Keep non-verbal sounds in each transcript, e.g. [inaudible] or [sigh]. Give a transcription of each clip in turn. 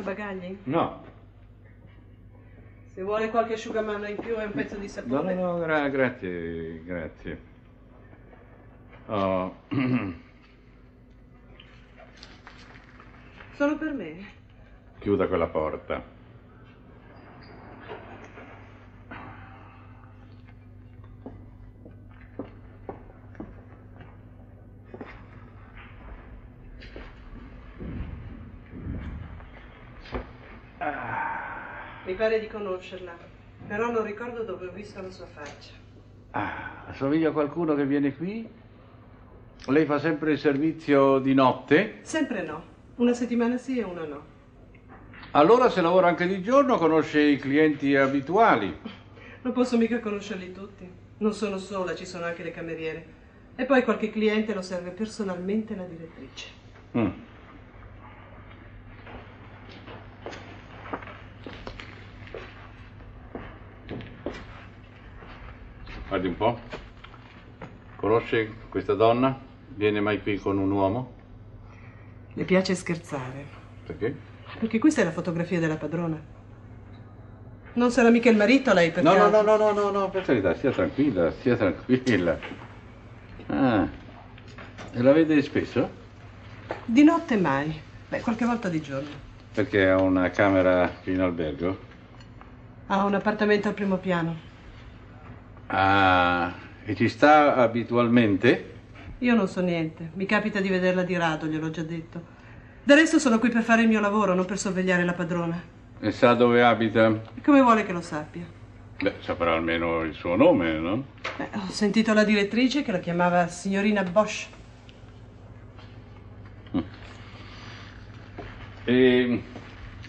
Bagagli? No. Se vuole qualche asciugamano in più e un pezzo di No, sapone. no, no, gra- grazie, grazie. Oh. Solo per me. Chiuda quella porta. Mi pare di conoscerla, però non ricordo dove ho visto la sua faccia. Ah, assomiglia a qualcuno che viene qui? Lei fa sempre il servizio di notte? Sempre no. Una settimana sì e una no. Allora se lavora anche di giorno conosce i clienti abituali. Non posso mica conoscerli tutti. Non sono sola, ci sono anche le cameriere. E poi qualche cliente lo serve personalmente la direttrice. Mm. Guardi un po'. Conosce questa donna? Viene mai qui con un uomo? Le piace scherzare. Perché? Perché questa è la fotografia della padrona. Non sarà mica il marito lei per No, no, no, no, no, no, no, per carità, stia tranquilla, stia tranquilla. Ah, e la vede spesso? Di notte mai. Beh, qualche volta di giorno. Perché ha una camera in albergo? Ha un appartamento al primo piano. Ah, e ci sta abitualmente? Io non so niente. Mi capita di vederla di rado, gliel'ho già detto. Del resto sono qui per fare il mio lavoro, non per sorvegliare la padrona. E sa dove abita? Come vuole che lo sappia? Beh, saprà almeno il suo nome, no? Beh, ho sentito la direttrice che la chiamava signorina Bosch. E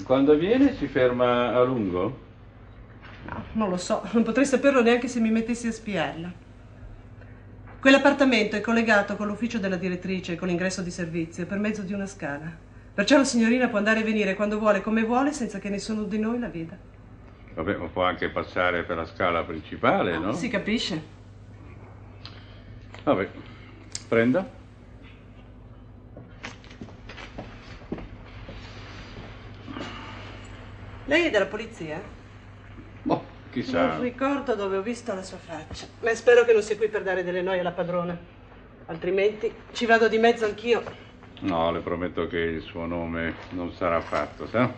quando viene si ferma a lungo? No, non lo so, non potrei saperlo neanche se mi mettessi a spiarla. Quell'appartamento è collegato con l'ufficio della direttrice e con l'ingresso di servizio per mezzo di una scala. Perciò la signorina può andare e venire quando vuole, come vuole, senza che nessuno di noi la veda. Vabbè, ma può anche passare per la scala principale, no? Si capisce? Vabbè, prenda. Lei è della polizia? Chissà. Non ricordo dove ho visto la sua faccia. Ma spero che non sia qui per dare delle noie alla padrona. Altrimenti ci vado di mezzo anch'io. No, le prometto che il suo nome non sarà fatto, sa?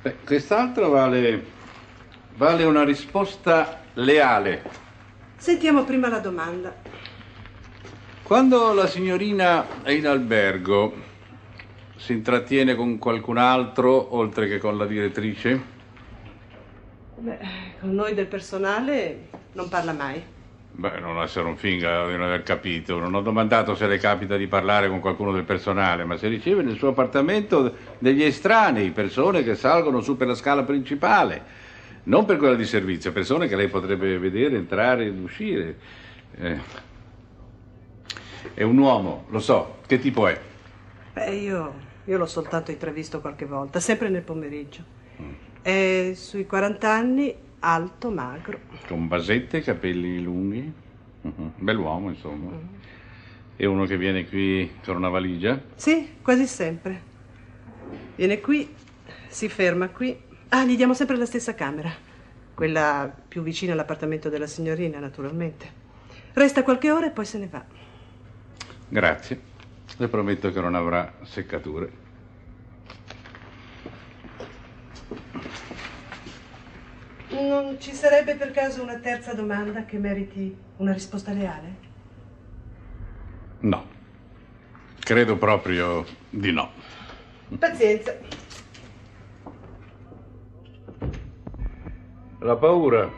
Beh, quest'altro vale, vale una risposta leale. Sentiamo prima la domanda. Quando la signorina è in albergo, si intrattiene con qualcun altro oltre che con la direttrice? Beh, con noi del personale non parla mai. Beh, non essere un finga di non aver capito. Non ho domandato se le capita di parlare con qualcuno del personale, ma se riceve nel suo appartamento degli estranei, persone che salgono su per la scala principale. Non per quella di servizio, persone che lei potrebbe vedere entrare ed uscire. Eh, È un uomo, lo so. Che tipo è? Beh, io, io l'ho soltanto intravisto qualche volta, sempre nel pomeriggio. È sui 40 anni, alto, magro. Con basette, capelli lunghi. Mhm. Bell'uomo, insomma. E uno che viene qui con una valigia? Sì, quasi sempre. Viene qui, si ferma qui. Ah, gli diamo sempre la stessa camera. Quella più vicina all'appartamento della signorina, naturalmente. Resta qualche ora e poi se ne va. Grazie. Le prometto che non avrà seccature. Non ci sarebbe per caso una terza domanda che meriti una risposta leale? No. Credo proprio di no. Pazienza. La paura.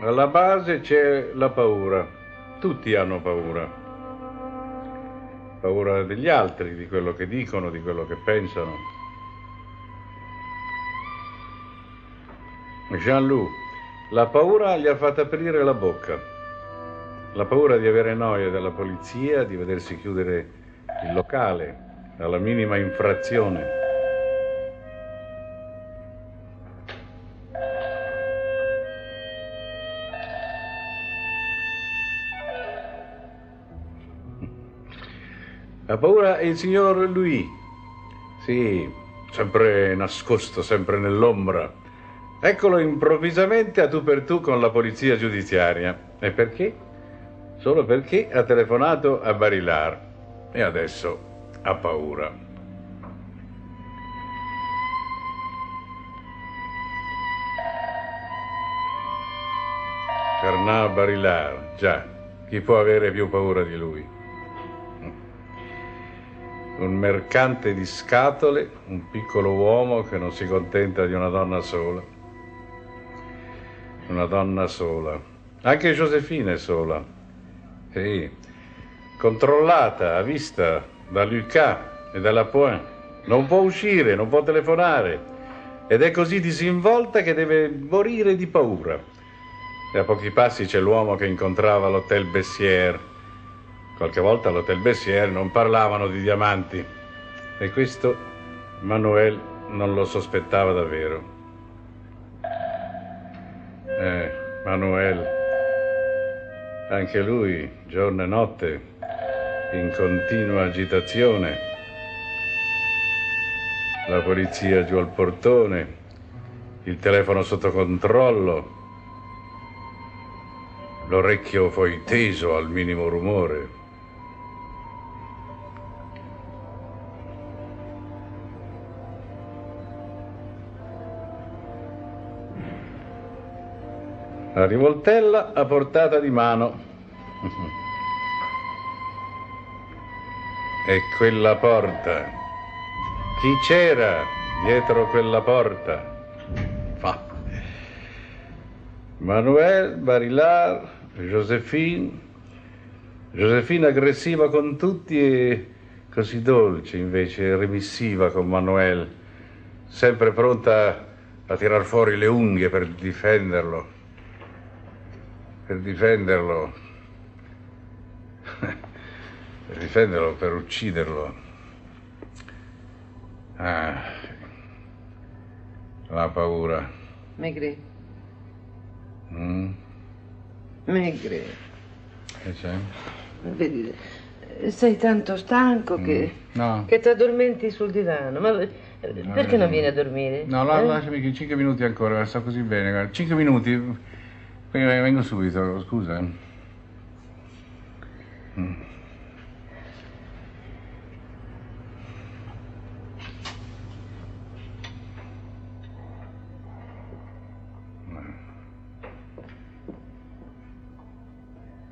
Alla base c'è la paura. Tutti hanno paura. Paura degli altri, di quello che dicono, di quello che pensano. Jean-Loup, la paura gli ha fatto aprire la bocca. La paura di avere noia dalla polizia, di vedersi chiudere il locale alla minima infrazione. Ha paura il signor Louis. Sì, sempre nascosto, sempre nell'ombra. Eccolo improvvisamente a tu per tu con la polizia giudiziaria. E perché? Solo perché ha telefonato a Barilar e adesso ha paura. Carnà Barilar, già, chi può avere più paura di lui? Un mercante di scatole, un piccolo uomo che non si contenta di una donna sola. Una donna sola. Anche Josefina è sola. Sì, controllata, a vista, da Lucas e dalla Point. Non può uscire, non può telefonare. Ed è così disinvolta che deve morire di paura. E a pochi passi c'è l'uomo che incontrava all'Hotel Bessier. Qualche volta all'Hotel Bessier non parlavano di diamanti. E questo Manuel non lo sospettava davvero. Manuel, anche lui, giorno e notte, in continua agitazione. La polizia giù al portone, il telefono sotto controllo, L'orecchio foi teso al minimo rumore. La rivoltella a portata di mano. e quella porta. Chi c'era dietro quella porta? Manuel, Barilar, Josephine, Josephine aggressiva con tutti e così dolce invece, remissiva con Manuel, sempre pronta a tirar fuori le unghie per difenderlo, per difenderlo, [laughs] per difenderlo, per ucciderlo. Ah, la paura. Maigret. Mm. Megre. Che c'è? Vedi, sei tanto stanco Mm. che, No. che ti addormenti sul divano. Ma perché non vieni a dormire? No, Eh? lasciami che 5 minuti ancora, sto così bene. guarda. 5 minuti, vengo subito, scusa. Mm.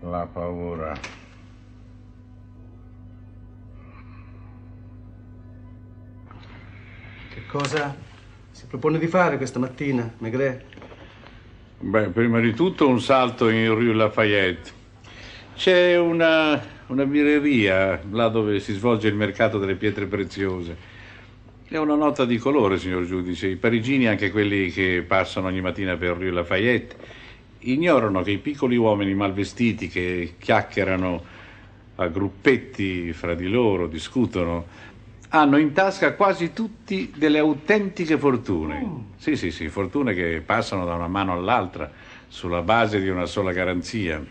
La paura. Che cosa si propone di fare questa mattina, Maigret? Beh, prima di tutto un salto in Rue Lafayette. C'è una, una birreria là dove si svolge il mercato delle pietre preziose. È una nota di colore, signor giudice. I parigini, anche quelli che passano ogni mattina per Rue Lafayette, ignorano che i piccoli uomini malvestiti che chiacchierano a gruppetti fra di loro, discutono, hanno in tasca quasi tutti delle autentiche fortune. Sì, sì, sì, fortune che passano da una mano all'altra sulla base di una sola garanzia.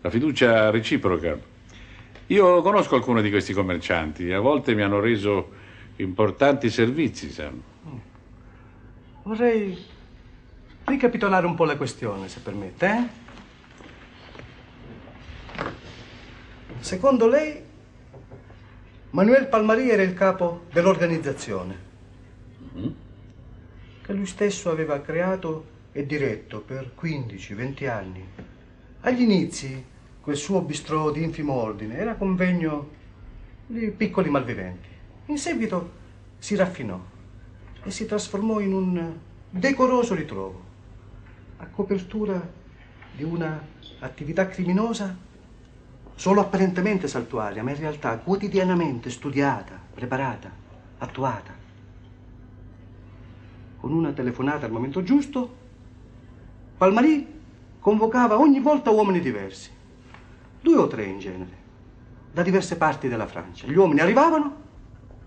La fiducia reciproca. Io conosco alcuni di questi commercianti, a volte mi hanno reso importanti servizi, sa. Vorrei ricapitolare un po' la questione, se permette. eh? Secondo lei, Manuel Palmari era il capo dell'organizzazione che lui stesso aveva creato e diretto per 15-20 anni. Agli inizi, quel suo bistrò di infimo ordine era convegno di piccoli malviventi. In seguito si raffinò e si trasformò in un decoroso ritrovo, a copertura di una attività criminosa solo apparentemente saltuaria, ma in realtà quotidianamente studiata, preparata, attuata. Con una telefonata al momento giusto, Palmarì convocava ogni volta uomini diversi, due o tre in genere, da diverse parti della Francia. Gli uomini arrivavano,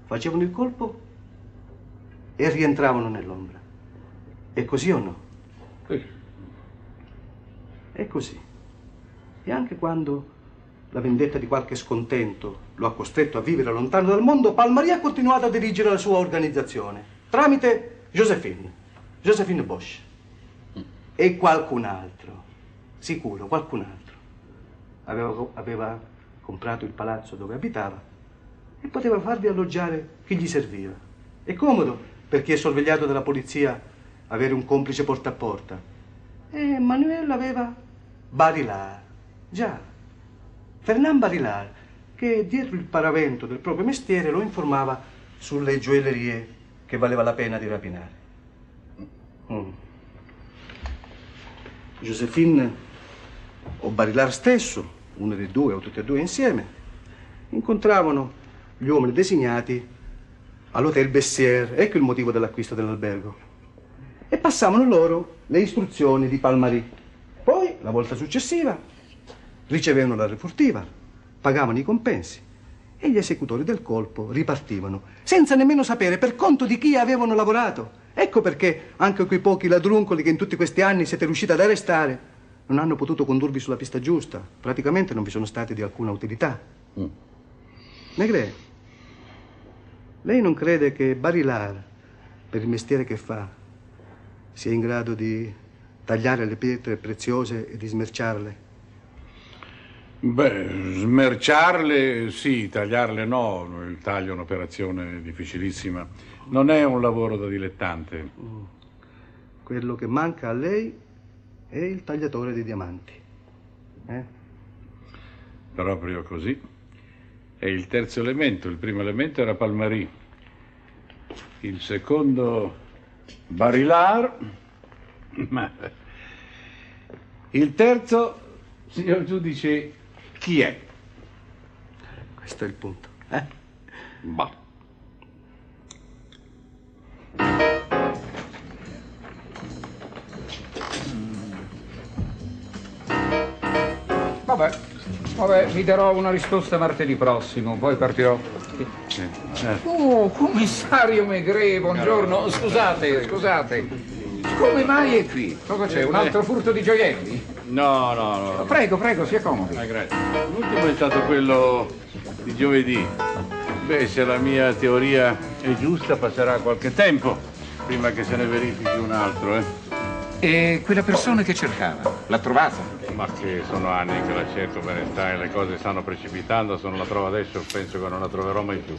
facevano il colpo e rientravano nell'ombra. È così o no? Sì. È così. E anche quando la vendetta di qualche scontento lo ha costretto a vivere lontano dal mondo, Palmaria ha continuato a dirigere la sua organizzazione tramite Josephine, Josephine Bosch e qualcun altro, sicuro, qualcun altro. Aveva, aveva comprato il palazzo dove abitava e poteva farvi alloggiare chi gli serviva. È comodo per chi è sorvegliato dalla polizia avere un complice porta a porta. E Manuel aveva Barilar, già, Fernand Barilar, che dietro il paravento del proprio mestiere lo informava sulle gioiellerie che valeva la pena di rapinare. Mm. Josephine o Barilar stesso, uno dei due o tutti e due insieme, incontravano gli uomini designati all'Hotel Bessier, ecco il motivo dell'acquisto dell'albergo, e passavano loro le istruzioni di Palmarie. Poi, la volta successiva, ricevevano la refurtiva pagavano i compensi e gli esecutori del colpo ripartivano, senza nemmeno sapere per conto di chi avevano lavorato. Ecco perché anche quei pochi ladruncoli che in tutti questi anni siete riusciti ad arrestare non hanno potuto condurvi sulla pista giusta. Praticamente non vi sono stati di alcuna utilità. Mm. Negre, lei non crede che Barilar, per il mestiere che fa, sia in grado di tagliare le pietre preziose e di smerciarle? Beh, smerciarle sì, tagliarle no, il taglio è un'operazione difficilissima. Non è un lavoro da dilettante. Mm. Quello che manca a lei è il tagliatore di diamanti. Eh? Proprio così. È il terzo elemento, il primo elemento era Palmarie. Il secondo Barilar. Il terzo, signor giudice, chi è? Questo è il punto. Eh? Bah. Vabbè, vabbè, mi darò una risposta martedì prossimo, poi partirò. Oh, commissario Megre, buongiorno. Scusate, scusate. Come mai è qui? Cosa c'è? Un altro furto di gioielli? No, no, no. Prego, prego, si accomodi. Ah, grazie. L'ultimo è stato quello di giovedì. Beh, se la mia teoria è giusta, passerà qualche tempo prima che se ne verifichi un altro, eh. E quella persona che cercava, l'ha trovata? Ma che sono anni che la cerco, Berenstein, le cose stanno precipitando, se non la trovo adesso penso che non la troverò mai più.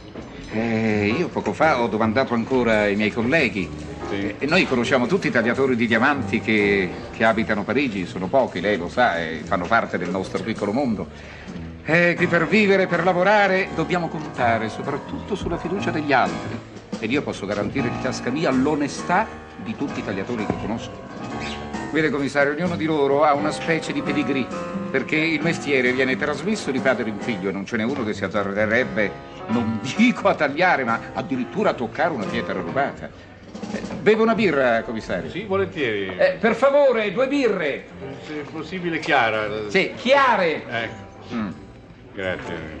Eh, io poco fa ho domandato ancora ai miei colleghi. Sì. E noi conosciamo tutti i tagliatori di diamanti che, che abitano Parigi, sono pochi, lei lo sa, e fanno parte del nostro piccolo mondo. E che per vivere, per lavorare, dobbiamo contare soprattutto sulla fiducia degli altri. Ed io posso garantire di tasca mia l'onestà di tutti i tagliatori che conosco. Vede commissario, ognuno di loro ha una specie di pedigree, perché il mestiere viene trasmesso di padre in figlio e non ce n'è uno che si azzarderebbe, non [laughs] dico a tagliare, ma addirittura a toccare una pietra rubata. Eh, bevo una birra, commissario? Sì, volentieri. Eh, per favore, due birre. Se è possibile chiara. Sì, chiare. Ecco. Mm. Grazie.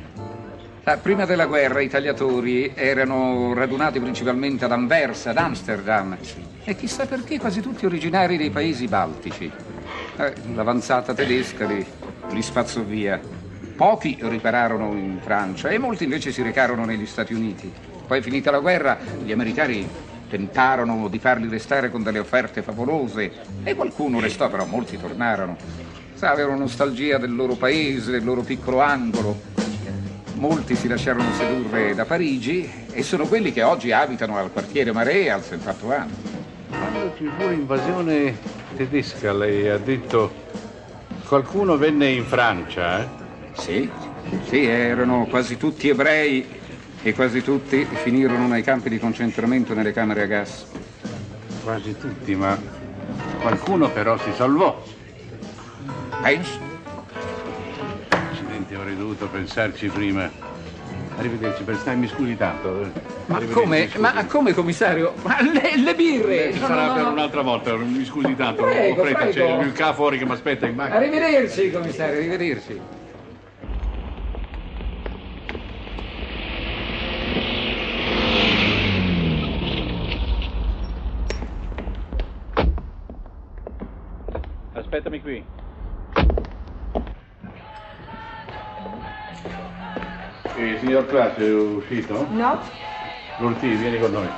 Prima della guerra i tagliatori erano radunati principalmente ad Anversa, ad Amsterdam e chissà perché quasi tutti originari dei paesi baltici. Eh, l'avanzata tedesca li, li spazzò via. Pochi ripararono in Francia e molti invece si recarono negli Stati Uniti. Poi finita la guerra gli americani tentarono di farli restare con delle offerte favolose e qualcuno restò, però molti tornarono. Sa, avevano nostalgia del loro paese, del loro piccolo angolo Molti si lasciarono sedurre da Parigi e sono quelli che oggi abitano al quartiere Marea al 78 anni. Quando ci fu l'invasione tedesca, lei ha detto qualcuno venne in Francia, eh? Sì, sì, erano quasi tutti ebrei e quasi tutti finirono nei campi di concentramento nelle camere a gas. Quasi tutti, ma qualcuno però si salvò. Penso avrei dovuto pensarci prima. Arrivederci, Bernstein, mi scusi tanto. Ma come? Scusi. Ma come, commissario? Ma le, le birre! Eh, sarà no, per no. un'altra volta, mi scusi tanto. Prego, fretta, c'è il ca fuori che mi aspetta in macchina. Arrivederci, commissario, arrivederci. Aspettami qui. Il signor Classe è uscito? No? Lurti, vieni con noi.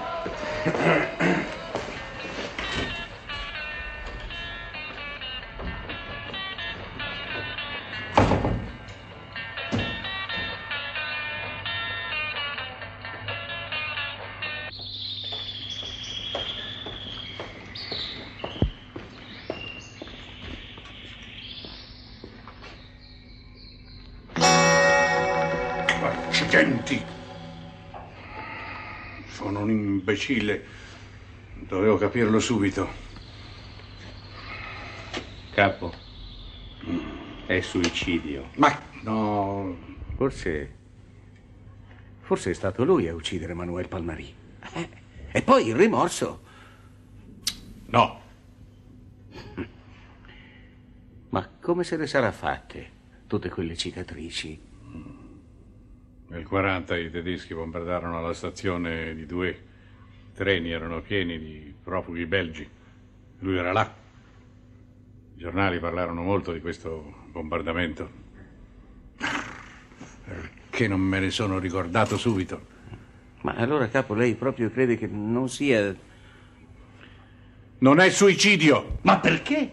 Imbecille. Dovevo capirlo subito. Capo, è suicidio. Ma no. Forse. Forse è stato lui a uccidere Manuel Palmarí. Eh, E poi il rimorso. No. Ma come se le sarà fatte tutte quelle cicatrici? Nel 40 i tedeschi bombardarono la stazione di Douai. I treni erano pieni di profughi belgi. Lui era là. I giornali parlarono molto di questo bombardamento. Perché non me ne sono ricordato subito? Ma allora, capo, lei proprio crede che non sia. Non è suicidio! Ma perché?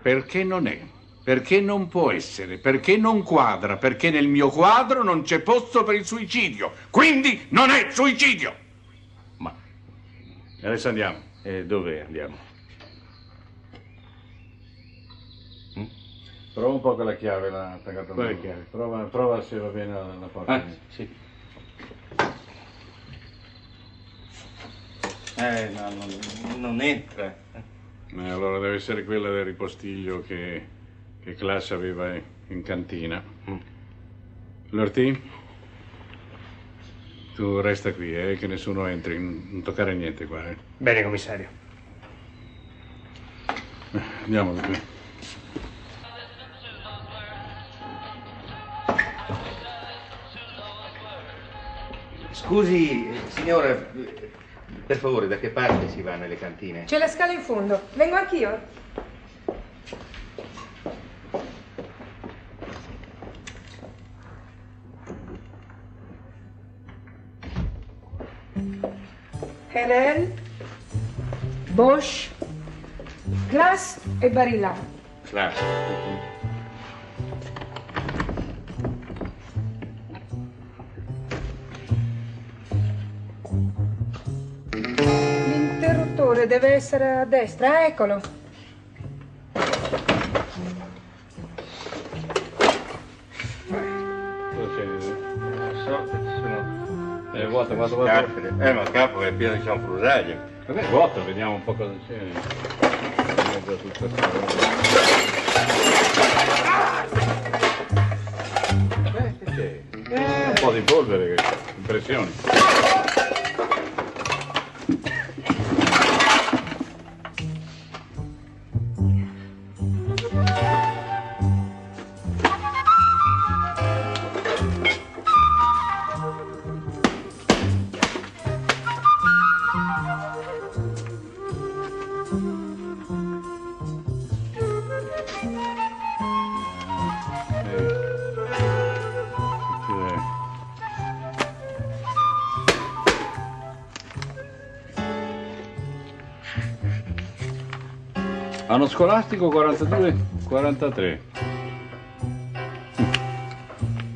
Perché non è? Perché non può essere? Perché non quadra? Perché nel mio quadro non c'è posto per il suicidio. Quindi non è suicidio! E adesso andiamo. E dove andiamo? Prova un po' quella chiave là attaccata al Quale muro. chiave? Prova, prova se va bene la, la porta. Ah, sì. Eh, no, non, non entra. Eh, allora deve essere quella del ripostiglio che, che Classe aveva in cantina. Mm. Lorti? Tu resta qui, eh, che nessuno entri, non toccare niente qua. Eh. Bene, commissario. Andiamo da qui. Scusi, signora, per favore, da che parte si va nelle cantine? C'è la scala in fondo. Vengo anch'io. Herel, Bosch, Glass e Barilla. Classe. L'interruttore deve essere a destra, eccolo. Eh, vuoto, vuoto. scatole. Eh, ma capo è pieno di cianfrusaglie. Vabbè, vuoto, vediamo un po' cosa c'è. Mezzo tutta sta roba. Beh, che c'è? Eh, un po' di polvere, impressioni. Anno scolastico 42-43.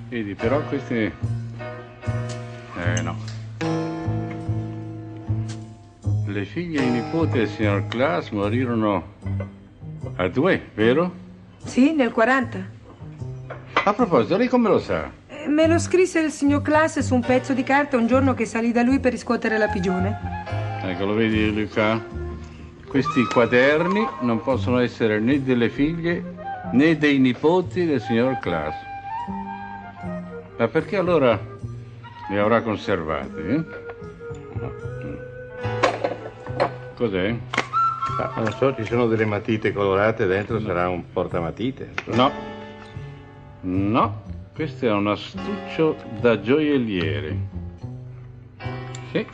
Vedi, però questi... Eh no. Le figlie e i nipoti del signor Klaas morirono a due, vero? Sì, nel 40. A proposito, lei come lo sa? Eh, Me lo scrisse il signor Class su un pezzo di carta un giorno che salì da lui per riscuotere la pigione. Ecco, lo vedi Luca? Questi quaderni non possono essere né delle figlie né dei nipoti del signor Klaas. Ma perché allora li avrà conservati? eh? Cos'è? Ma non so, ci sono delle matite colorate dentro, sarà un portamatite. No. No, questo è un astuccio da gioielliere. Sì.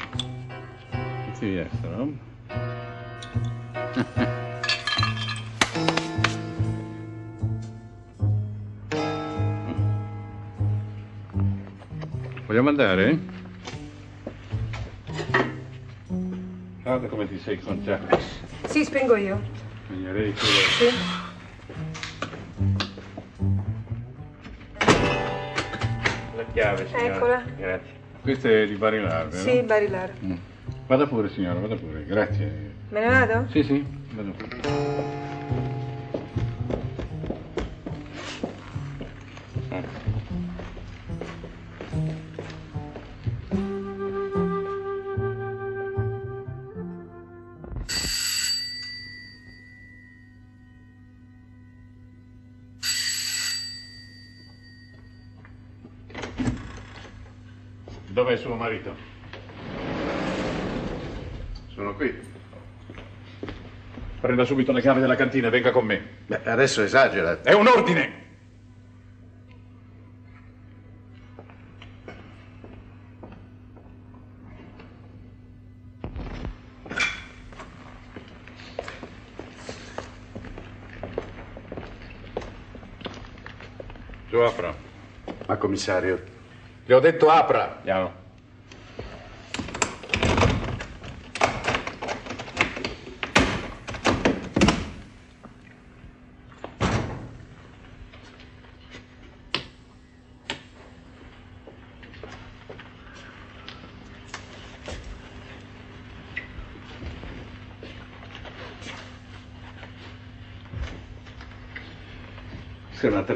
Vi essere. [laughs] Vogliamo andare? Guarda come ti sei conciato. Sì, spengo io. Signorei Sì. La chiave, signora. Eccola. Grazie. Questo è di Barilar, vero? Sì, Barilar. Mm. Vada pure, signora, vada pure. Grazie. Me ne vado? Sì, sì, vada pure. Dov'è suo marito? Sono qui. Prenda subito le chiavi della cantina e venga con me. Beh, adesso esagera. È un ordine! Tu apra. Ma commissario, Le ho detto apra. andiamo.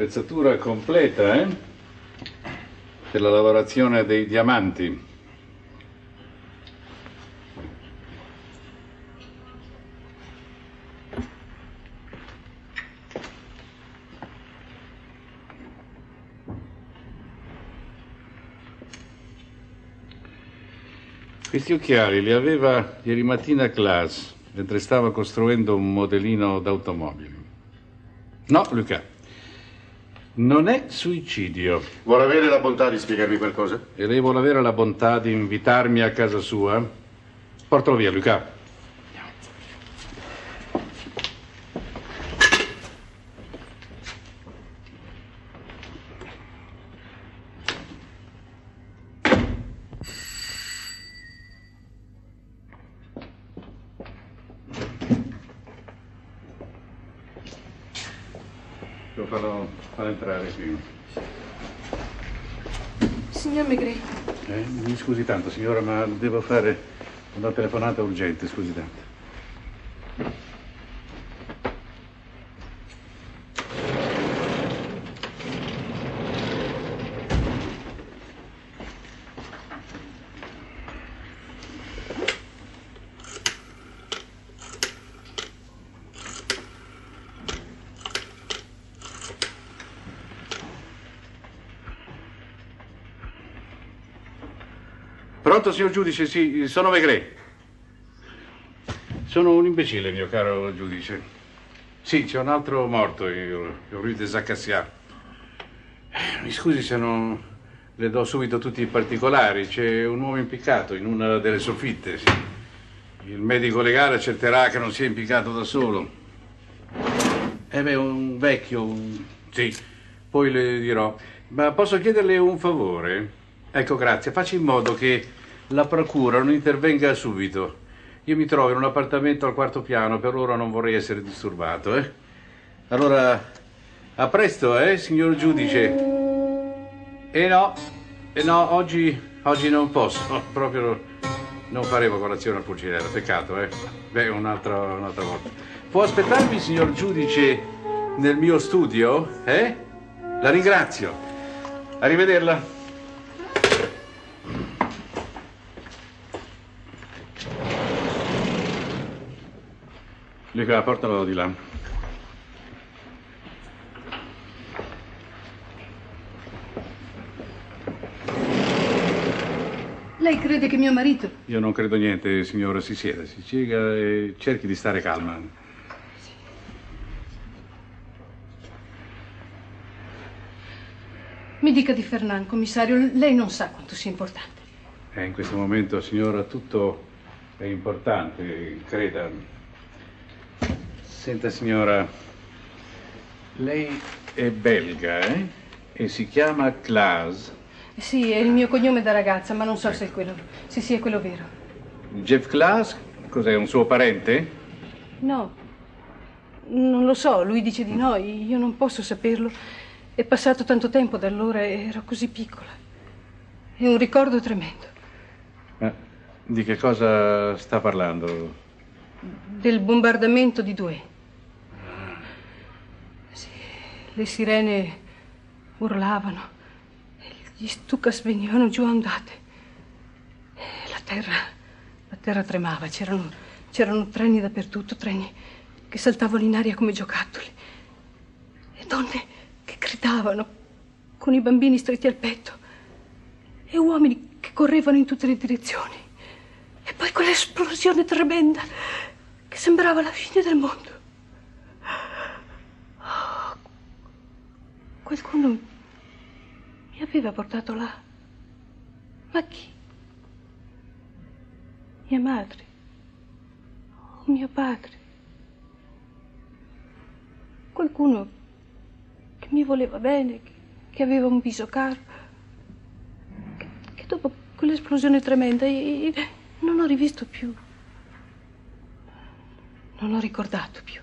Un'attrezzatura completa, eh? Per la lavorazione dei diamanti. Questi occhiali li aveva ieri mattina a classe, mentre stava costruendo un modellino d'automobili. No, Luca, non è suicidio. Vuole avere la bontà di spiegarmi qualcosa? E lei vuole avere la bontà di invitarmi a casa sua? Portalo via, Luca. Devo farlo, farlo entrare qui. Signor Maigret, Eh, mi scusi tanto, signora, ma devo fare una telefonata urgente, scusi tanto. Pronto, signor giudice? Sì, sono Maigret. Sono un imbecille, mio caro giudice. Sì, c'è un altro morto, il Rue des Acacias. Mi scusi se non le do subito tutti i particolari. C'è un uomo impiccato in una delle soffitte. sì. Il medico legale accerterà che non sia impiccato da solo. Eh beh, un vecchio, un- sì, poi le dirò. Ma posso chiederle un favore? Ecco, grazie. Faccia in modo che la procura non intervenga subito. Io mi trovo in un appartamento al quarto piano, per ora non vorrei essere disturbato, eh? Allora, a presto, eh, signor giudice? Eh no, eh no, oggi, oggi non posso, proprio non faremo colazione al Pulcinella, peccato, eh? Beh, un'altra, un'altra volta. Può aspettarmi, signor giudice, nel mio studio, eh? La ringrazio. Arrivederla. Luca, portalo di là. Lei crede che mio marito... Io non credo niente, signora, si sieda, si ciega e cerchi di stare calma. Mi dica di Fernand, commissario, lei non sa quanto sia importante. Eh, in questo momento, signora, tutto è importante, creda. Senta, signora, lei è belga, eh? E si chiama Klaas. Sì, è il mio cognome da ragazza, ma non so se è quello, se sia quello vero. Jeff Glass? Cos'è, un suo parente? No, non lo so, lui dice di no, io non posso saperlo. È passato tanto tempo da allora e ero così piccola. È un ricordo tremendo. Ma di che cosa sta parlando? Del bombardamento di Douai. Sì, le sirene urlavano, gli Stukas venivano giù a ondate. E La terra, la terra tremava, c'erano, c'erano treni dappertutto, treni che saltavano in aria come giocattoli. E donne che gridavano con i bambini stretti al petto. E uomini che correvano in tutte le direzioni. E poi quell'esplosione tremenda che sembrava la fine del mondo. Oh, Qualcuno mi aveva portato là. Ma chi? Mia madre? O mio padre? Qualcuno che mi voleva bene, che, che aveva un viso caro. Che, che dopo quell'esplosione tremenda io- io non ho rivisto più. Non ho ricordato più.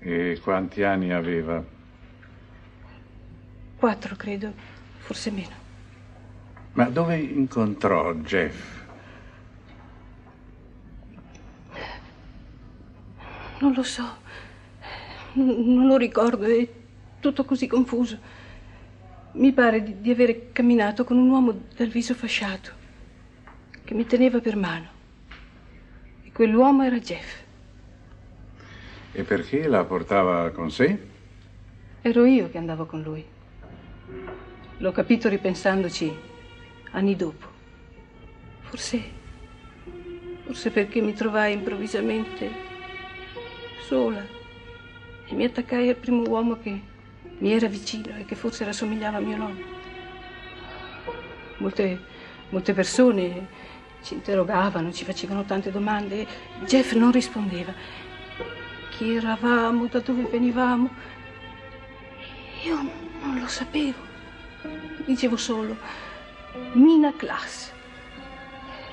E quanti anni aveva? Quattro, credo, forse meno. Ma dove incontrò Jeff? Non lo so. Non lo ricordo, è tutto così confuso. Mi pare di, di avere camminato con un uomo dal viso fasciato, che mi teneva per mano. E quell'uomo era Jeff. E perché la portava con sé? Ero io che andavo con lui. L'ho capito ripensandoci anni dopo. Forse. Forse perché mi trovai improvvisamente sola e mi attaccai al primo uomo che mi era vicino e che forse rassomigliava a mio nonno. Molte, molte persone ci interrogavano, ci facevano tante domande Jeff non rispondeva. Chi eravamo, da dove venivamo? Io non lo sapevo. Dicevo solo Mina Class.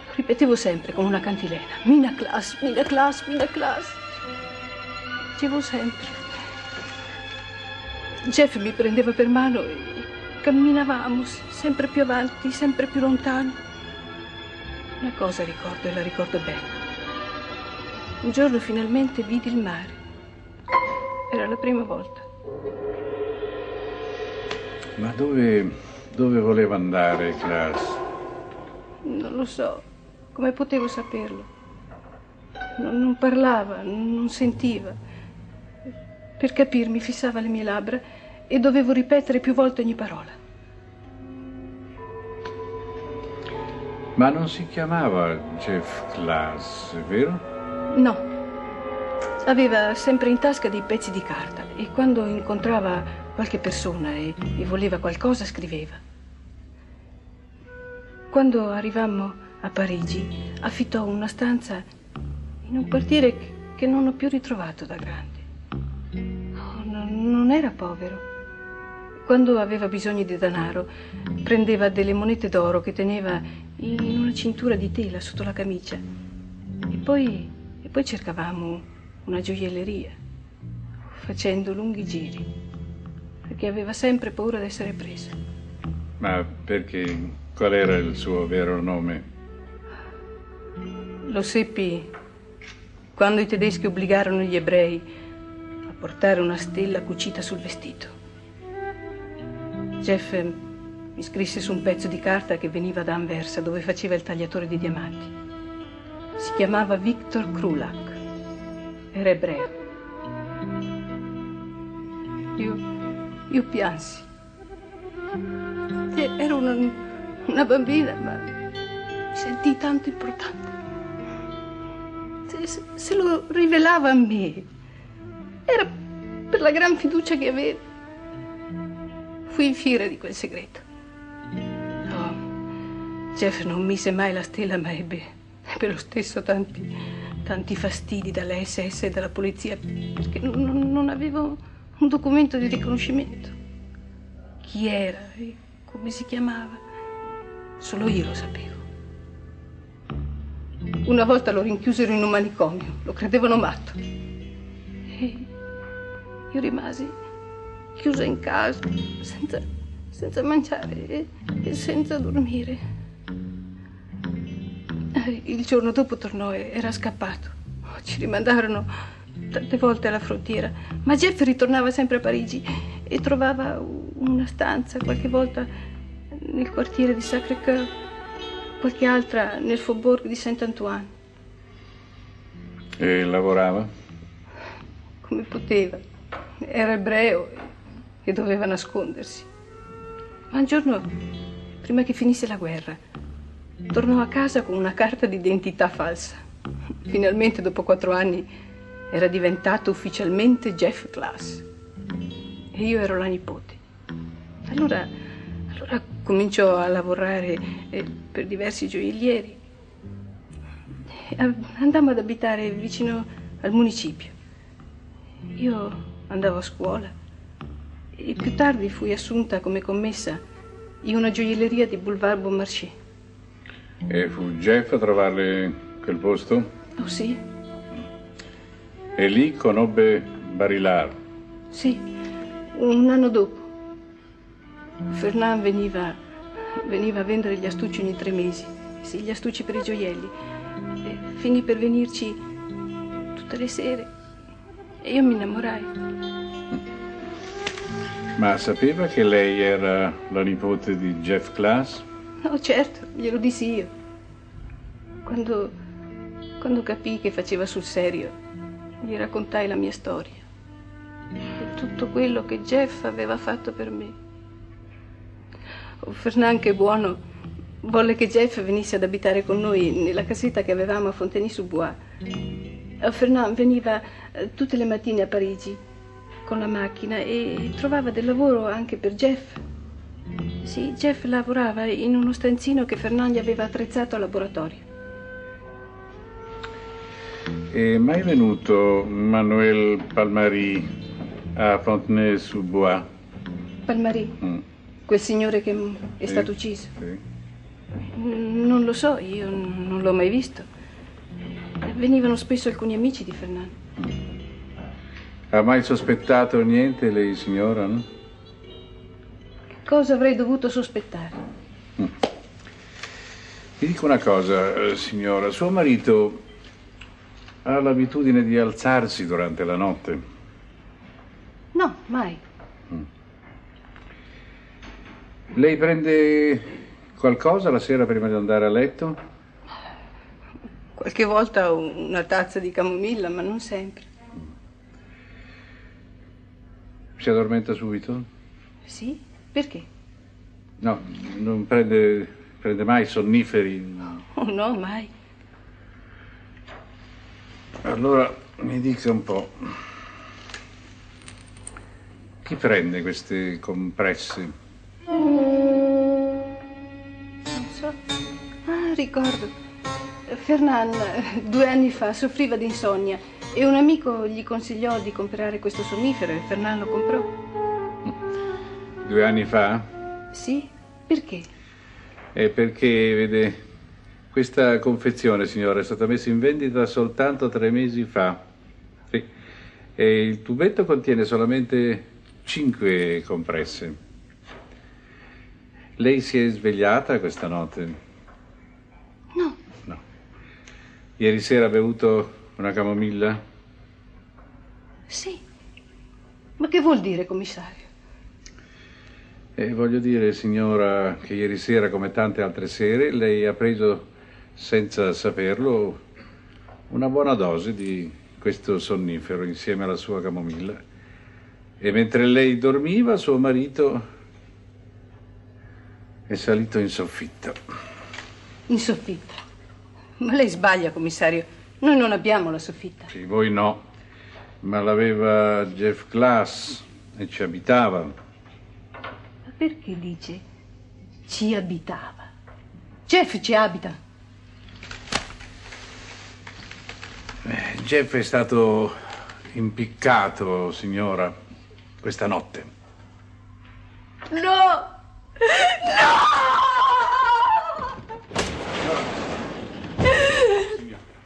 Lo ripetevo sempre con una cantilena. Mina Class, Mina Class, Mina Class. Dicevo sempre. Jeff mi prendeva per mano e camminavamo sempre più avanti, sempre più lontano. Una cosa ricordo e la ricordo bene. Un giorno finalmente vidi il mare. La prima volta. Ma dove, dove voleva andare Klaas? Non lo so, come potevo saperlo? Non, non parlava, non sentiva. Per capirmi fissava le mie labbra e dovevo ripetere più volte ogni parola. Ma non si chiamava Jeff Klaas, vero? No. Aveva sempre in tasca dei pezzi di carta e quando incontrava qualche persona e, e voleva qualcosa scriveva. Quando arrivammo a Parigi affittò una stanza in un quartiere che, che non ho più ritrovato da grande. Oh, no- non era povero. Quando aveva bisogno di denaro prendeva delle monete d'oro che teneva in una cintura di tela sotto la camicia e poi, e poi cercavamo una gioielleria, facendo lunghi giri, perché aveva sempre paura di essere presa. Ma perché? Qual era il suo vero nome? Lo seppi quando i tedeschi obbligarono gli ebrei a portare una stella cucita sul vestito. Jeff mi scrisse su un pezzo di carta che veniva da Anversa, dove faceva il tagliatore di diamanti. Si chiamava Victor Krulak. Era ebreo. Io, io piansi. E- Ero una, una bambina, ma mi sentii tanto importante. Se, se- se lo rivelava a me, era per la gran fiducia che aveva. Fui fiera di quel segreto. Oh, Jeff non mise mai la stella, ma ebbe, ebbe lo stesso tanti, tanti fastidi dalle SS e dalla polizia perché non, non- avevo un documento di riconoscimento. Chi era e come si chiamava? Solo io lo sapevo. Una volta lo rinchiusero in un manicomio, lo credevano matto. E io rimasi chiusa in casa, senza, senza mangiare e, e senza dormire. [laughs] Il giorno dopo tornò e era scappato. Ci rimandarono tante volte alla frontiera, ma Jeff ritornava sempre a Parigi e trovava una stanza qualche volta nel quartiere di Sacré-Cœur, qualche altra nel faubourg di Saint-Antoine. E lavorava? Come poteva. Era ebreo e doveva nascondersi. Ma un giorno, prima che finisse la guerra, tornò a casa con una carta d'identità falsa. Finalmente, dopo quattro anni, era diventato ufficialmente Jeff Glass. E io ero la nipote. Allora, allora cominciò a lavorare eh, per diversi gioiellieri. Eh, Andammo ad abitare vicino al municipio. Io andavo a scuola e più tardi fui assunta come commessa in una gioielleria di Boulevard Beaumarchais. E fu Jeff a trovarle quel posto? Oh sì? E lì conobbe Barilard. Sì, un anno dopo. Fernand veniva, veniva a vendere gli astucci ogni tre mesi. Sì, gli astucci per i gioielli. E finì per venirci tutte le sere. E io mi innamorai. Ma sapeva che lei era la nipote di Jeff Glass? No, certo, glielo dissi io. Quando, quando capii che faceva sul serio, gli raccontai la mia storia. E tutto quello che Jeff aveva fatto per me. Oh, Fernand, che buono, volle che Jeff venisse ad abitare con noi nella casetta che avevamo a Fontenay-sous-Bois. Oh, Fernand veniva eh, tutte le mattine a Parigi con la macchina e trovava del lavoro anche per Jeff. Sì, Jeff lavorava in uno stanzino che Fernand gli aveva attrezzato al laboratorio. È mai venuto Manuel Palmari a Fontenay-sous-Bois? Palmarie, Mm, quel signore che è Sì. stato ucciso. sì. Non lo so, io non l'ho mai visto. Venivano spesso alcuni amici di Fernand. Ha mai sospettato niente lei, signora? no? Cosa avrei dovuto sospettare? Mi dico una cosa, eh, signora. Suo marito ha l'abitudine di alzarsi durante la notte. No, mai. Lei prende qualcosa la sera prima di andare a letto? Qualche volta una tazza di camomilla, ma non sempre. Si addormenta subito? Sì? Perché? No, non prende, prende mai sonniferi. Oh no, mai. Allora mi dica un po'. Chi prende queste compresse? Non so. Ah, ricordo. Fernand eh, due anni fa soffriva di insonnia e un amico gli consigliò di comprare questo sonnifero e Fernand lo comprò. Due anni fa? Sì? Perché? È perché, vede, questa confezione, signora, è stata messa in vendita soltanto tre mesi fa. Sì. E il tubetto contiene solamente cinque compresse. Lei si è svegliata questa notte? No, No. Ieri sera ha bevuto una camomilla? sì. Ma che vuol dire, commissario? E voglio dire, signora, che ieri sera, come tante altre sere, lei ha preso, senza saperlo, una buona dose di questo sonnifero insieme alla sua camomilla. E mentre lei dormiva, suo marito è salito in soffitta. In soffitta. Ma lei sbaglia, commissario. Noi non abbiamo la soffitta. Sì, voi no, ma l'aveva Jeff Glass e ci abitava perché dice ci abitava? Jeff ci abita. Eh, Jeff è stato impiccato, signora, questa notte. No! No!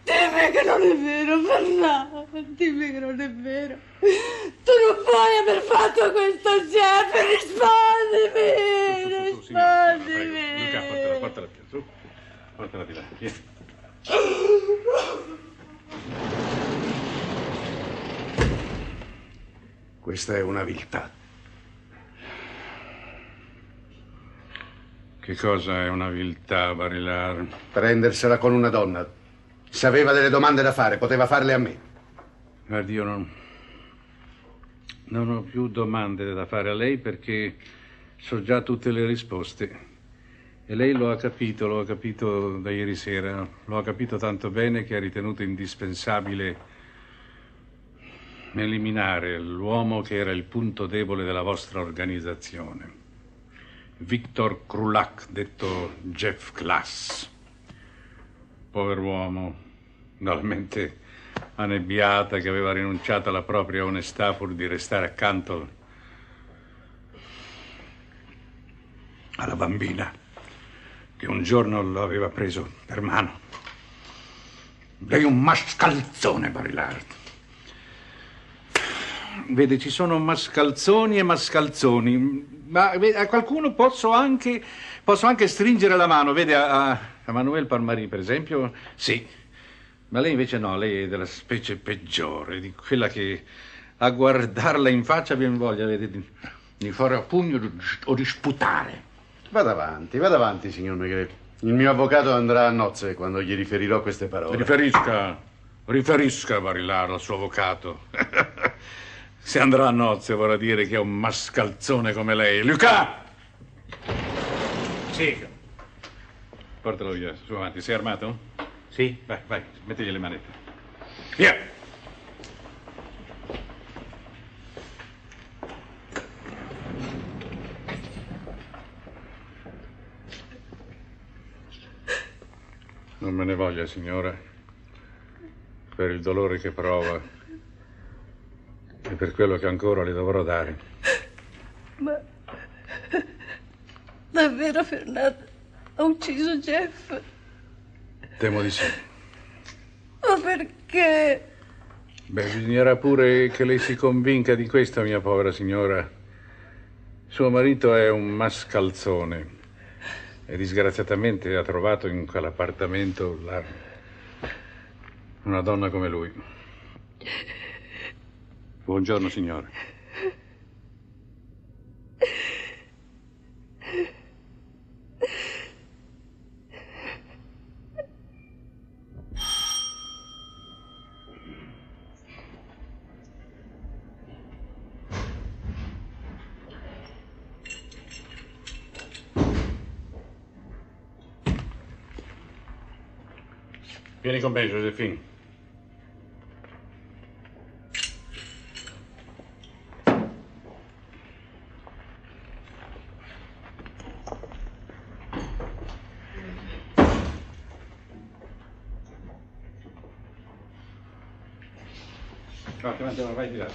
Dimmi che non è vero, Fernando! Dimmi che non è vero! Tu non puoi aver fatto questo, Jeff, rispondimi, Su, rispondimi. Luca, portala, portala via, su. Portala di là, via. Questa è una viltà. Che cosa è una viltà, Barilar? Prendersela con una donna. Se aveva delle domande da fare, poteva farle a me. Guardi, io non... Non ho più domande da fare a lei perché so già tutte le risposte. E lei lo ha capito, lo ha capito da ieri sera. Lo ha capito tanto bene che ha ritenuto indispensabile eliminare l'uomo che era il punto debole della vostra organizzazione. Victor Krulak, detto Jeff Glass. Pover'uomo, dalla [laughs] mente annebbiata che aveva rinunciato alla propria onestà pur di restare accanto alla bambina che un giorno lo aveva preso per mano. Lei è un mascalzone, Barilard. Vede, ci sono mascalzoni e mascalzoni, ma a qualcuno posso anche, posso anche stringere la mano. Vede, a, a Manuel Palmari, per esempio, sì. Ma lei invece no, lei è della specie peggiore, di quella che a guardarla in faccia viene voglia di, di fare a pugno o di sputare. Vada avanti, vada avanti, signor Megret. Il mio avvocato andrà a nozze quando gli riferirò queste parole. Riferisca, riferisca Barilaro al suo avvocato. [laughs] Se andrà a nozze vorrà dire che è un mascalzone come lei. Luca! Sì. Portalo via, su avanti. Sei armato? Sì. Vai, vai, mettigli le manette. Via! Non me ne voglia, signora, per il dolore che prova e per quello che ancora le dovrò dare. Ma davvero Fernando ha ucciso Jeff? Temo di sì. Ma perché? Beh, bisognerà pure che lei si convinca di questo, mia povera signora. Suo marito è un mascalzone e disgraziatamente ha trovato in quell'appartamento la- una donna come lui. Buongiorno, signore. Vieni con me, Josephine. No, ti mando, vai di là.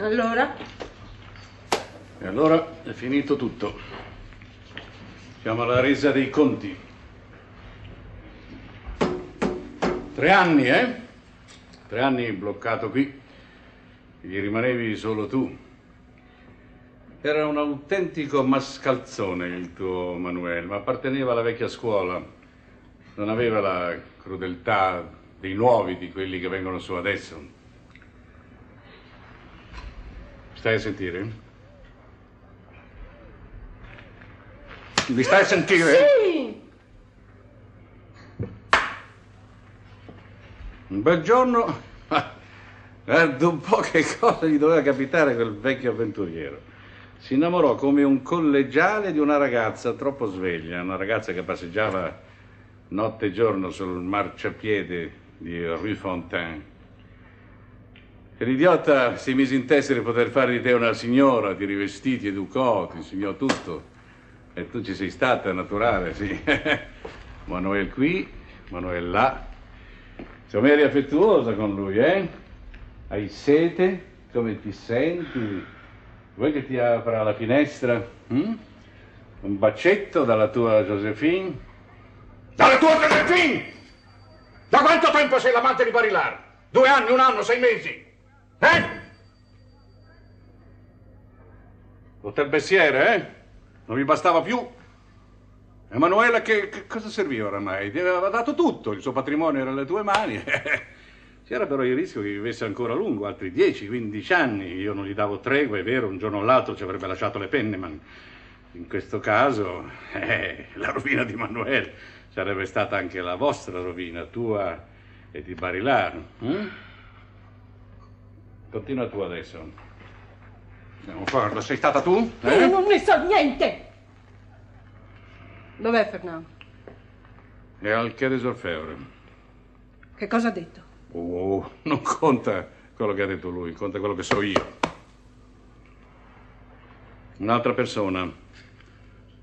Allora? E allora è finito tutto. Siamo alla resa dei conti. Tre anni, eh? Tre anni bloccato qui. Gli rimanevi solo tu. Era un autentico mascalzone il tuo Manuel, ma apparteneva alla vecchia scuola. Non aveva la crudeltà dei nuovi, di quelli che vengono su adesso. Stai a sentire? Mi stai a sentire? Sì! Un bel giorno, guarda un po' che cosa gli doveva capitare quel vecchio avventuriero. Si innamorò come un collegiale di una ragazza troppo sveglia, una ragazza che passeggiava notte e giorno sul marciapiede di Rue Fontaine. E l'idiota si mise in testa di poter fare di te una signora, ti rivestì, ti educò, ti insegnò tutto. E tu ci sei stata, naturale, sì. [laughs] Manuel qui, Manuel là. Insomma, eri affettuosa con lui, eh? Hai sete, come ti senti? Vuoi che ti apra la finestra? hm? Un bacetto dalla tua Josephine? Dalla tua Josephine! Da quanto tempo sei l'amante di Barilar? Due anni, un anno, sei mesi? Eh? Hotel Bessiere, eh? Non vi bastava più? Emanuela, che, che cosa serviva oramai? Ti aveva dato tutto, il suo patrimonio era alle tue mani. [laughs] C'era però il rischio che vivesse ancora a lungo, altri 10-15 anni. Io non gli davo tregua, è vero, un giorno o l'altro ci avrebbe lasciato le penne, ma in questo caso [laughs] eh, la rovina di Manuel sarebbe stata anche la vostra rovina, tua e di Barilar. hm? Continua tu adesso. Andiamo, guarda, sei stata tu? Io Eh? non ne so niente! Dov'è Fernando? E al des Orfèvres. Che cosa ha detto? Oh, non conta quello che ha detto lui, conta quello che so io. Un'altra persona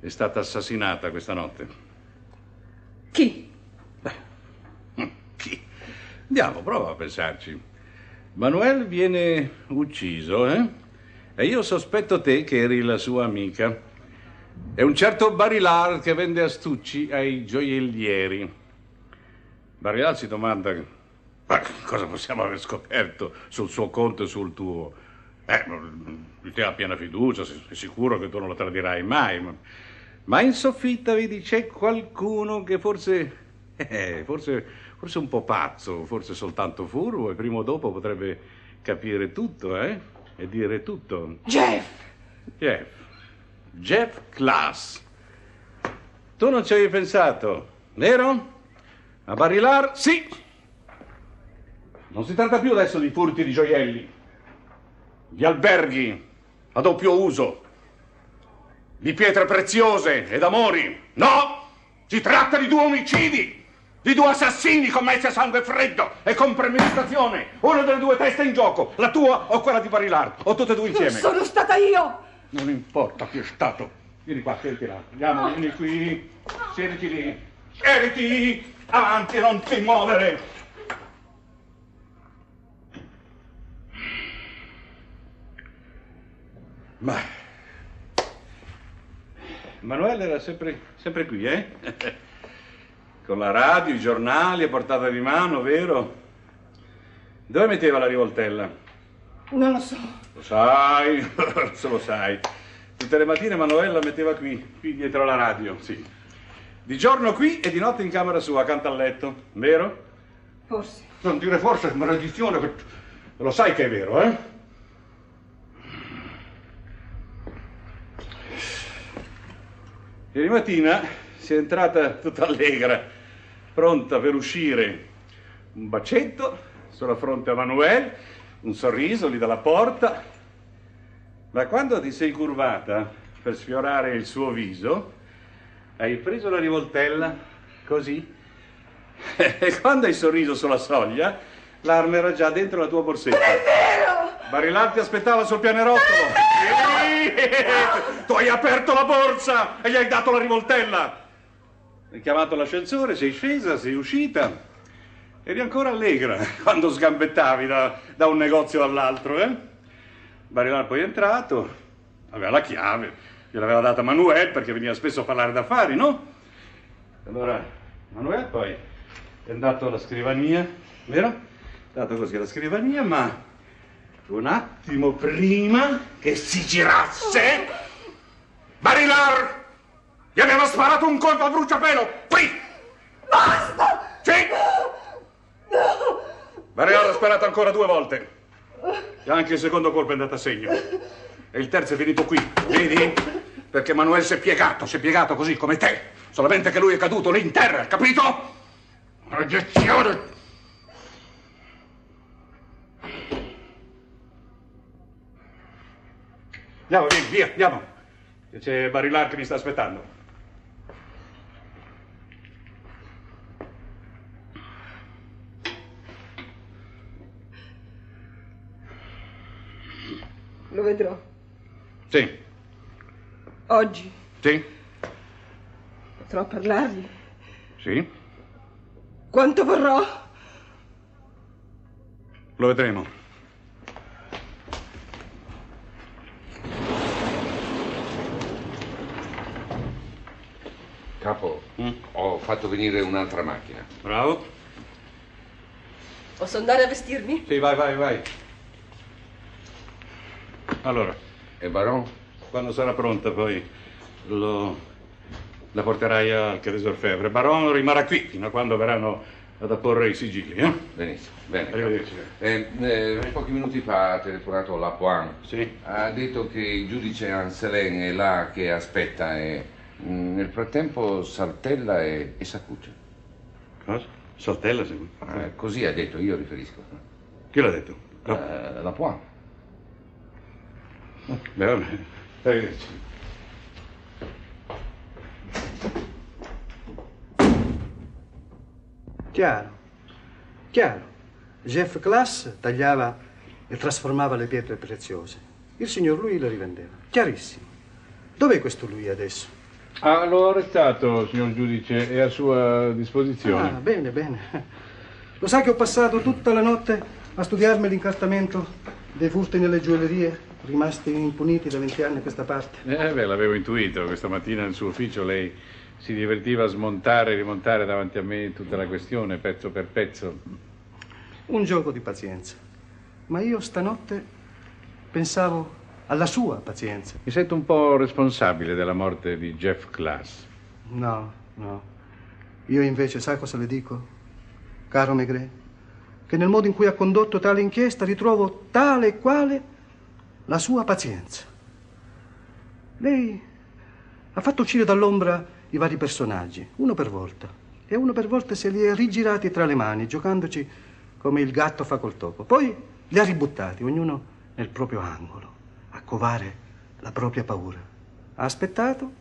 è stata assassinata questa notte. Chi? Chi? Andiamo, prova a pensarci. Manuel viene ucciso, eh? E io sospetto te che eri la sua amica. È un certo Barilar che vende astucci ai gioiellieri. Barilar si domanda ma cosa possiamo aver scoperto sul suo conto e sul tuo. Eh, lui ti ha piena fiducia, sei sicuro che tu non lo tradirai mai. Ma, ma in soffitta vedi c'è qualcuno che forse, [laughs] eh, forse, forse un po' pazzo, forse soltanto furbo e prima o dopo potrebbe capire tutto, eh? E dire tutto. Jeff! Jeff. Jeff Class. Tu non ci avevi pensato, vero? A Barilar? Sì. Non si tratta più adesso di furti di gioielli, di alberghi a doppio uso, di pietre preziose ed amori. No! Si tratta di due omicidi, di due assassini commessi a sangue freddo e con premeditazione. Una delle due teste in gioco, la tua o quella di Barilar, o tutte e due insieme. Non sono stata io! Non importa chi è stato. Vieni qua, siediti là. Andiamo, vieni qui. Siediti lì. Siediti! Avanti, non ti muovere! Ma... Manuel era sempre, sempre qui, eh? Con la radio, i giornali a portata di mano, vero? Dove metteva la rivoltella? Non lo so. Lo sai, [laughs] se lo sai. Tutte le mattine Manuel la metteva qui, qui dietro alla radio, sì. Di giorno qui e di notte in camera sua, accanto al letto, vero? Forse. Non dire forse, maledizione, che- lo sai che è vero, eh? Ieri mattina si è entrata tutta allegra, pronta per uscire. Un bacetto sulla fronte a Manuel, un sorriso lì dalla porta. Ma quando ti sei curvata per sfiorare il suo viso, hai preso la rivoltella così [laughs] e quando hai sorriso sulla soglia, l'arma era già dentro la tua borsetta. è vero! Barilar ti aspettava sul pianerottolo. Sì! Tu hai aperto la borsa e gli hai dato la rivoltella. Hai chiamato l'ascensore, sei scesa, sei uscita. Eri ancora allegra [laughs] quando sgambettavi da, da un negozio all'altro, eh? Barilar poi è entrato, aveva la chiave, gliel'aveva data Manuel perché veniva spesso a parlare d'affari, no? Allora, Manuel poi è andato alla scrivania, vero? È andato così alla scrivania, ma un attimo prima che si girasse, Barilar gli aveva sparato un colpo a bruciapelo, qui! Basta! Sì! Barilar ha sparato ancora due volte. E anche il secondo colpo è andato a segno. E il terzo è finito qui, vedi? Perché Manuel si è piegato, si è piegato così come te. Solamente che lui è caduto lì in terra, capito? Maledizione! Andiamo, vieni, via, andiamo. Che C'è Barilar che mi sta aspettando. Lo vedrò. Sì. Oggi? Sì. Potrò parlargli? Sì. Quanto vorrò? Lo vedremo. Capo, mm? ho fatto venire un'altra macchina. Bravo. Posso andare a vestirmi? Sì, vai, vai, vai. Allora. E Baron? Quando sarà pronta poi lo... la porterai al des Orfèvres. Baron rimarrà qui fino a quando verranno ad apporre i sigilli. Eh? Benissimo, bene. Arrivederci. Eh, eh, pochi minuti fa ha telefonato Lapointe. Sì. Ha detto che il giudice Anselin è là che aspetta e mm, nel frattempo saltella e, e s'accuccia. Cosa? Saltella, sì. Eh, così ha detto, io riferisco. Chi l'ha detto? Eh, Lapointe. Beh, vabbè. Arrivederci. Chiaro, chiaro. Jeff Glass tagliava e trasformava le pietre preziose. Il signor lui le rivendeva. Chiarissimo. Dov'è questo lui adesso? Ah, l'ho arrestato, signor giudice, è a sua disposizione. Ah, bene, bene. Lo sa che ho passato tutta la notte a studiarmi l'incartamento dei furti nelle gioiellerie rimasti impuniti da 20 anni a questa parte. Eh, beh, l'avevo intuito. Questa mattina nel suo ufficio lei si divertiva a smontare e rimontare davanti a me tutta la questione, pezzo per pezzo. Un gioco di pazienza. Ma io stanotte pensavo alla sua pazienza. Mi sento un po' responsabile della morte di Jeff Glass. No, no. Io invece, sa cosa le dico? Caro Maigret, che nel modo in cui ha condotto tale inchiesta ritrovo tale e quale la sua pazienza. Lei ha fatto uscire dall'ombra i vari personaggi, uno per volta, e uno per volta se li è rigirati tra le mani, giocandoci come il gatto fa col topo. Poi li ha ributtati, ognuno nel proprio angolo, a covare la propria paura. Ha aspettato,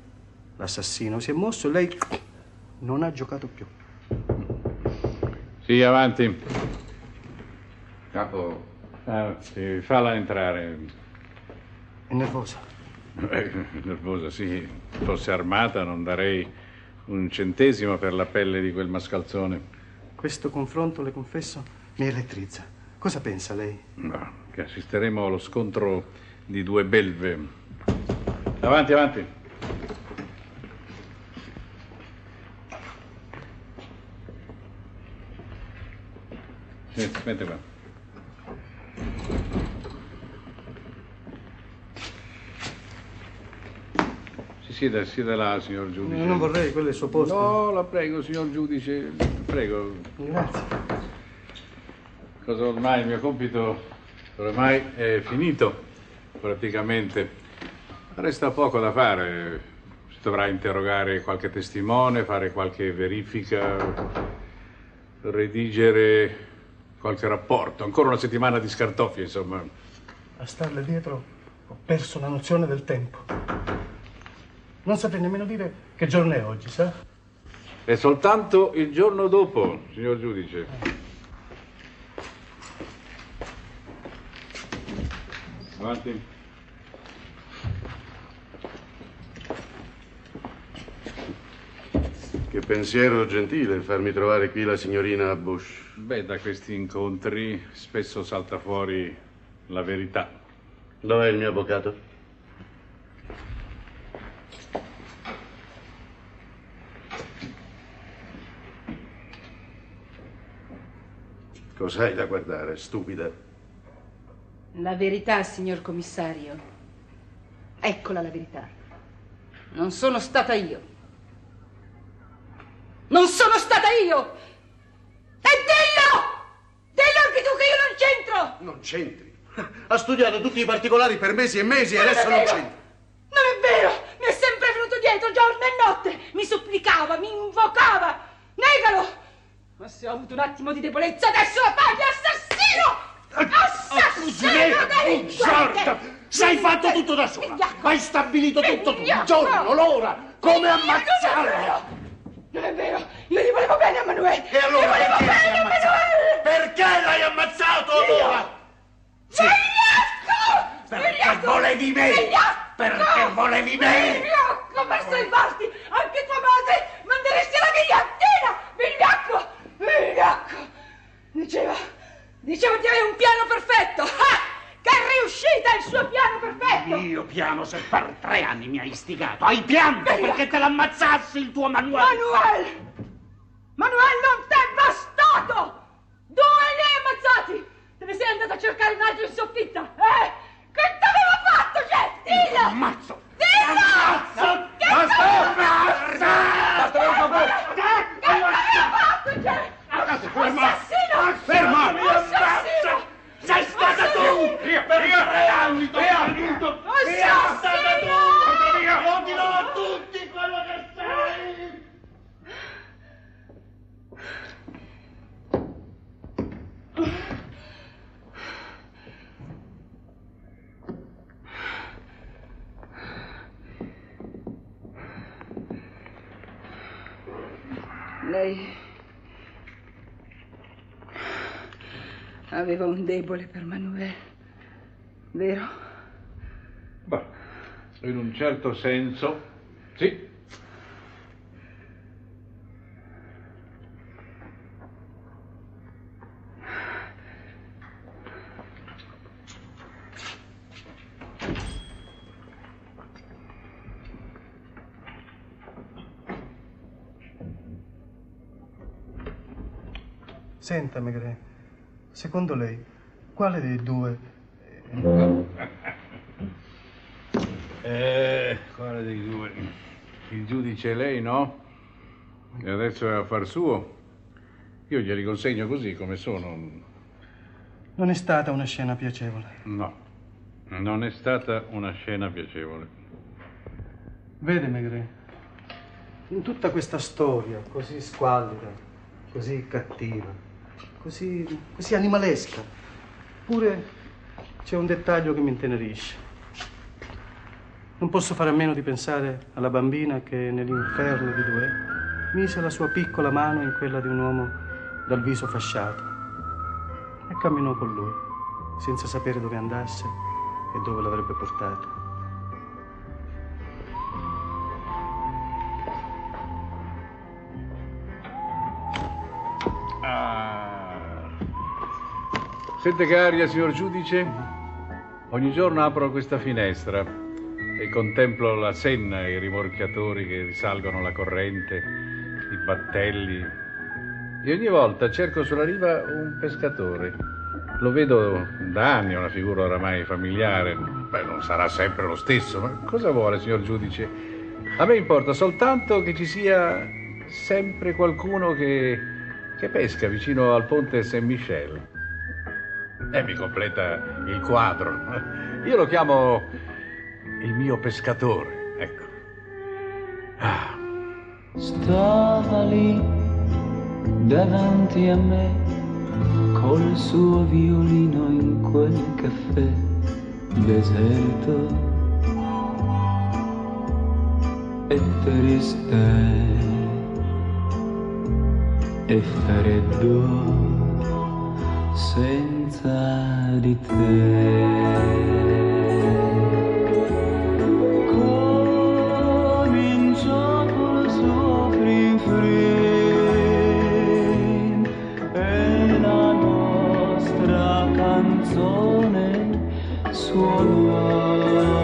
l'assassino si è mosso e lei non ha giocato più. Sì, avanti. Capo. Ah, sì, falla entrare. È nervosa. Eh, nervosa, sì. Fosse armata non darei un centesimo per la pelle di quel mascalzone. Questo confronto, le confesso, mi elettrizza. Cosa pensa lei? No, che assisteremo allo scontro di due belve. Avanti, avanti. Sì, mette qua. Sieda, sieda là, signor giudice. Non vorrei, quello è il suo posto. No, la prego, signor giudice, prego. Grazie. Cosa ormai il mio compito ormai è finito, praticamente. Resta poco da fare. Si dovrà interrogare qualche testimone, fare qualche verifica, redigere qualche rapporto. Ancora una settimana di scartoffie, insomma. A starle dietro ho perso la nozione del tempo. Non saprei nemmeno dire che giorno è oggi, sa? È soltanto il giorno dopo, signor giudice. Avanti. Che pensiero gentile farmi trovare qui la signorina Bush. Beh, da questi incontri spesso salta fuori la verità. Dov'è il mio avvocato? Cos'hai da guardare, stupida? La verità, signor commissario. Eccola la verità. Non sono stata io. Non sono stata io! E dillo! Dillo anche tu che io non c'entro! Non c'entri. Ha studiato tutti i particolari per mesi e mesi e Non è adesso non c'entri. Non è vero! Mi è sempre venuto dietro giorno e notte! Mi supplicava, mi invocava! Negalo! Ma se ho avuto un attimo di debolezza, adesso la paghi, assassino! Assassino! Bugiarda! Sei fatto tutto da sola! Hai stabilito tutto tu, il giorno, l'ora, come ammazzarla! Non è vero! Io gli volevo bene a Manuel! E allora gli volevo perché bene a Manuel! Perché l'hai ammazzato allora? Vigliacco! Perché volevi me! Perché volevi me! Vigliacco, per salvarti! Anche tua madre manderesti alla ghigliottina! Vigliacco! Vigliacco! Diceva, diceva di avere un piano perfetto! Ah! Che è riuscita il suo piano perfetto! Io piano se per tre anni mi hai istigato. Hai pianto perché te l'ammazzassi il tuo Manuel. Manuel! Manuel non t'è bastato! Due li hai ammazzati! Te ne sei andato a cercare un altro in soffitta, eh? Che t'aveva fatto, Jeff? Dillo! Ammazzo! Dillo! Ammazzo! Che Basta! t'aveva Basta! fatto? Che t'aveva fatto, Jeff? Ragazzi, ferma! Assassino! Ferma! Assassino! Sei stata tu! Via, Per via! tre anni ti ho Via! creduto! Assassino! Sei stata tu! Via! Lo dirò a tutti quello che sei! Lei aveva un debole per Manuel, vero? Beh, in un certo senso, sì. Senta, Megre, secondo lei, quale dei due... Eh, quale dei due? Il giudice è lei, no? E adesso è a far suo. Io glieli consegno così come sono. Non è stata una scena piacevole. No, non è stata una scena piacevole. Vede, Megre, in tutta questa storia così squallida, così cattiva, così, così animalesca, pure c'è un dettaglio che mi intenerisce. Non posso fare a meno di pensare alla bambina che nell'inferno di due mise la sua piccola mano in quella di un uomo dal viso fasciato e camminò con lui, senza sapere dove andasse e dove l'avrebbe portato. Ah. Sente che aria, signor giudice? Ogni giorno apro questa finestra e contemplo la Senna, i rimorchiatori che risalgono la corrente, i battelli. E ogni volta cerco sulla riva un pescatore. Lo vedo da anni, è una figura oramai familiare. Beh, non sarà sempre lo stesso, ma cosa vuole, signor giudice? A me importa soltanto che ci sia sempre qualcuno che, che pesca vicino al ponte Saint-Michel. E mi completa il quadro. Io lo chiamo il mio pescatore, ecco. Ah, Stava lì davanti a me col suo violino in quel caffè deserto e triste e freddo senza di te. Suonò. Era